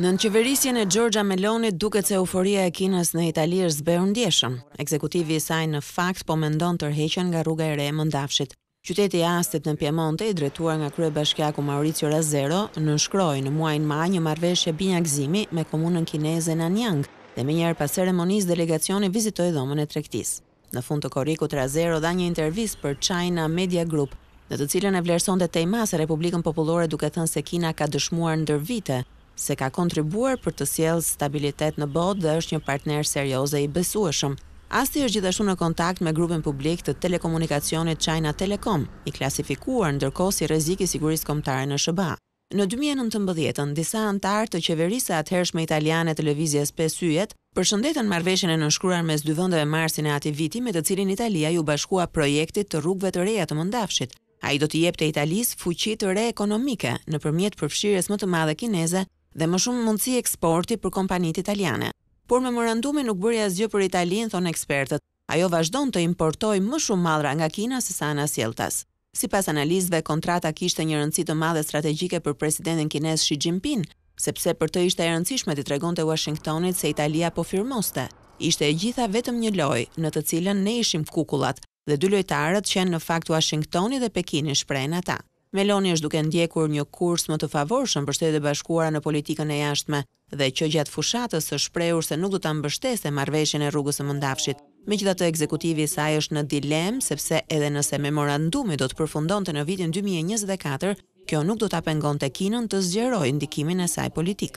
Nën qeverisjen e Giorgia Melonit duket se euforia e Kinës në Itali është zbehur ndjeshëm. Ekzekutivi i saj në fakt po mendon tërheqjen nga rruga e re e mëndafshit. Qyteti i Astit në Piemonte, i drejtuar nga kryebashkiaku Maurizio Rasero, nënshkroi në muajin maj një marrëveshje binjakëzimi me komunën kineze Nanyang dhe menjëherë pas ceremonisë delegacioni vizitoi Dhomën e Tregtisë. Në fund të korrikut Rasero dha një intervistë për China Media Group, në të cilën e vlerësonte tej mase Republikën Popullore duke thënë se Kina ka dëshmuar ndër vite se ka kontribuar për të sjellë stabilitet në botë dhe është një partner serioz dhe i besueshëm. Asti është gjithashtu në kontakt me grupin publik të telekomunikacionit China Telecom, i klasifikuar ndërkohë si rrezik i sigurisë kombëtare në SHBA. Në dy mijë e nëntëmbëdhjetë-ën, disa anëtarë të qeverisë së atëhershme italiane të Lëvizjes Pesë Yjet përshëndetën marrëveshjen e nënshkruar mes dy vendeve marsin e atij viti me të cilin Italia iu bashkua projektit të rrugëve të reja të mëndafshit. Ai do t'i jepte Italisë fuqi të re ekonomike, nëpërmjet përfshirjes më të madhe kineze dhe më shumë mundësi eksporti për kompanitë italiane. Por memorandumi nuk bëri asgjë për Italinë, thonë ekspertët. Ajo vazhdon të importojë më shumë mallra nga Kina sesa anasjelltas. Sipas analistëve, kontrata kishte një rëndësi të madhe strategjike për presidentin kinez Xi Jinping, sepse për të ishte e rëndësishme t'i tregonte Uashingtonit se Italia po firmoste. Ishte e gjitha vetëm një lojë, në të cilën ne ishim kukullat dhe dy lojtarët qenë në fakt Uashingtoni dhe Pekini, shprehen ata. Meloni është duke ndjekur një kurs më të favorshëm për Shtetet e Bashkuara në politikën e jashtme dhe që gjatë fushatës është shprehur se nuk do ta mbështeste marrëveshjen e Rrugës së Mëndafshit. Megjithatë ekzekutivi i saj është në dilemë sepse edhe nëse memorandumi do të përfundonte në vitin dy mijë e njëzet e katër, kjo nuk do ta pengonte Kinën të zgjerojë ndikimin e saj politik.